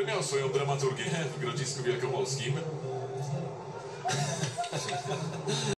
który miał swoją dramaturgię w Grodzisku Wielkopolskim.